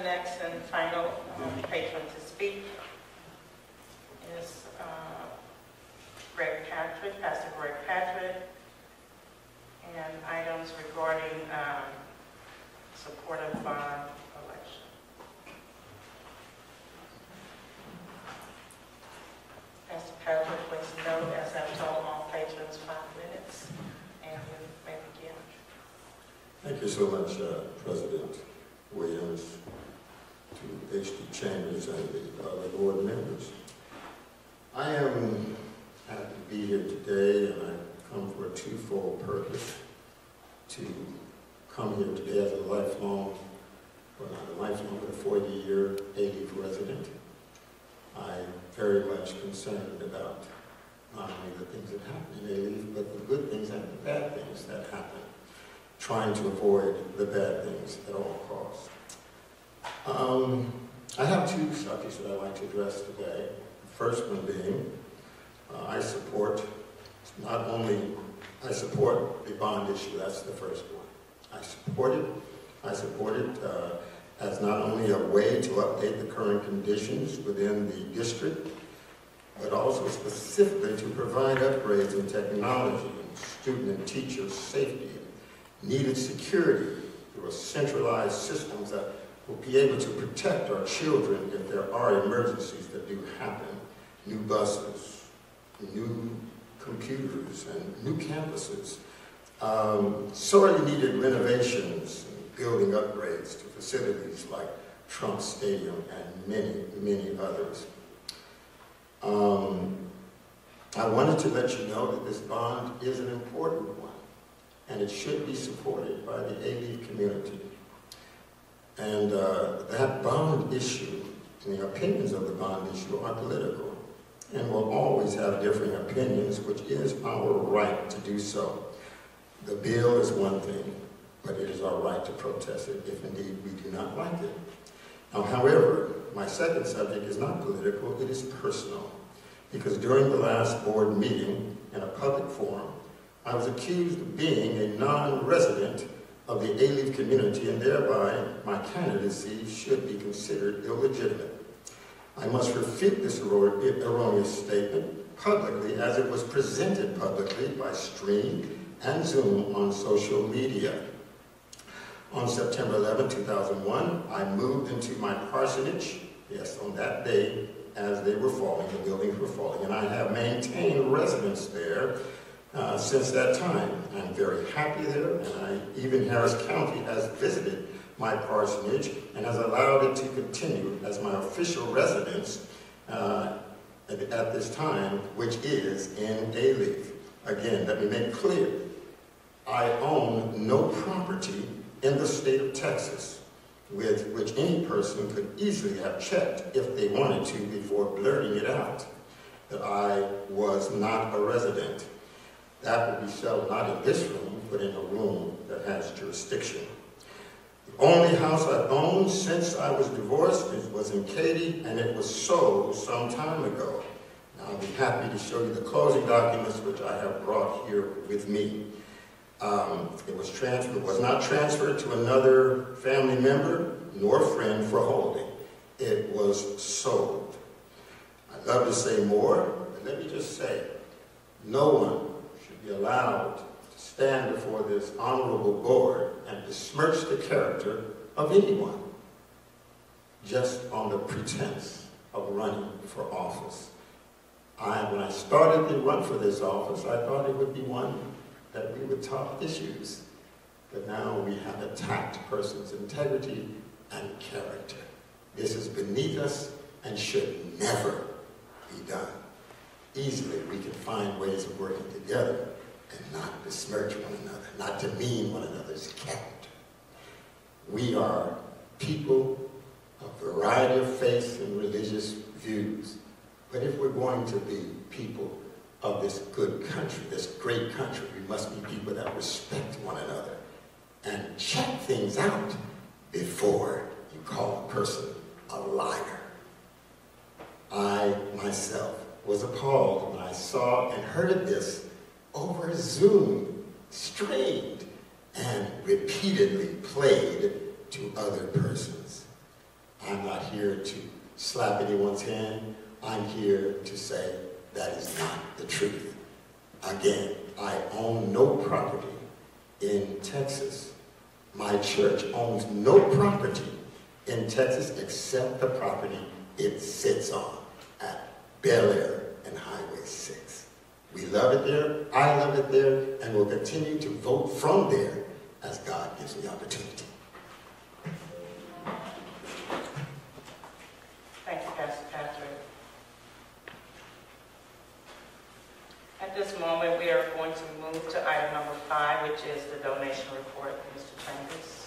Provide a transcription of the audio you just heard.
the next and final um, patron to speak is uh, Gregg Patrick, Pastor Gregg Patrick, and items regarding um, support of bond election. Pastor Patrick, please note, as I've told all patrons, five minutes, and we may begin. Thank you so much, uh, President Williams, to H.D. Chambers and the other board members. I am happy to here today, and I come for a twofold purpose. To come here today as a lifelong, well, not a lifelong, but a 40-year Alief resident. I'm very much concerned about not only the things that happen in Alief, but the good things and the bad things that happen trying to avoid the bad things at all costs. Um, I have two subjects that I'd like to address today. The first one being, uh, I support not only, I support the bond issue, that's the first one. I support it. I support it uh, as not only a way to update the current conditions within the district, but also specifically to provide upgrades in technology and student and teacher safety and needed security through a centralized systems that will be able to protect our children if there are emergencies that do happen. New buses, new computers, and new campuses. Um, sorely needed renovations and building upgrades to facilities like Crump Stadium and many, many others. Um, I wanted to let you know that this bond is an important one and it should be supported by the Alief community. And uh, that bond issue, and the opinions of the bond issue are political, and will always have differing opinions, which is our right to do so. The bill is one thing, but it is our right to protest it if indeed we do not like it. Now, however, my second subject is not political, it is personal. Because during the last board meeting in a public forum, I was accused of being a non-resident of the Alief community and thereby my candidacy should be considered illegitimate. I must refute this erroneous statement publicly as it was presented publicly by Stream and Zoom on social media. On September 11, 2001, I moved into my parsonage, yes, on that day as they were falling, the buildings were falling, and I have maintained residence there uh, since that time. I'm very happy there, and I, even Harris County has visited my parsonage and has allowed it to continue as my official residence uh, at, this time, which is in Alief. Again, let me make clear, I own no property in the state of Texas with which any person could easily have checked if they wanted to before blurting it out that I was not a resident. That will be settled not in this room, but in a room that has jurisdiction. Only house I've owned since I was divorced was in Katy, and it was sold some time ago. Now, I'll be happy to show you the closing documents which I have brought here with me. Um, it was transferred, was not transferred to another family member nor friend for holding. It was sold. I'd love to say more, but let me just say, no one should be allowed stand before this honorable board and besmirch the character of anyone just on the pretense of running for office. I, when I started to run for this office, I thought it would be one that we would talk issues. But now we have attacked person's integrity and character. This is beneath us and should never be done easily we can find ways of working together and not besmirch one another, not demean one another's character. We are people of variety of faiths and religious views. But if we're going to be people of this good country, this great country, we must be people that respect one another and check things out before you call a person a liar. I myself was appalled when I saw and heard of this over Zoom, streamed, and repeatedly played to other persons. I'm not here to slap anyone's hand. I'm here to say that is not the truth. Again, I own no property in Texas. My church owns no property in Texas except the property it sits on at Bellaire and Highway 6. We love it there, I love it there, and we'll continue to vote from there as God gives me opportunity. Thank you, Pastor Patrick. At this moment, we are going to move to item number five, which is the donation report. Mr. Chambers.